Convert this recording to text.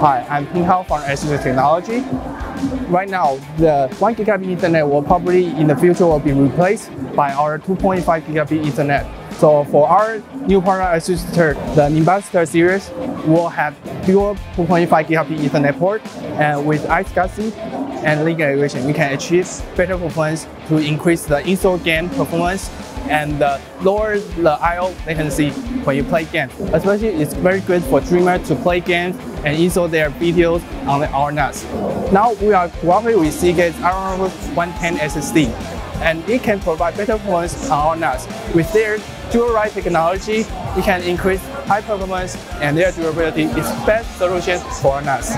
Hi, I'm Ping Hao from SG Technology. Right now, the 1 gigabit Ethernet will probably in the future will be replaced by our 2.5 gigabit Ethernet. So for our new product Asustor, the Nimbustor series will have dual 2.5 gigabit Ethernet port and with iSCSI and link integration, we can achieve better performance to increase the install game performance and uh, lower the I/O latency when you play games. Especially, it's very good for streamers to play games and install their videos on our NAS. Now we are cooperating with Seagate's IronWolf 110 SSD, and it can provide better performance on our NAS. With their DuraWrite technology, it can increase high performance and their durability is best solution for our NAS.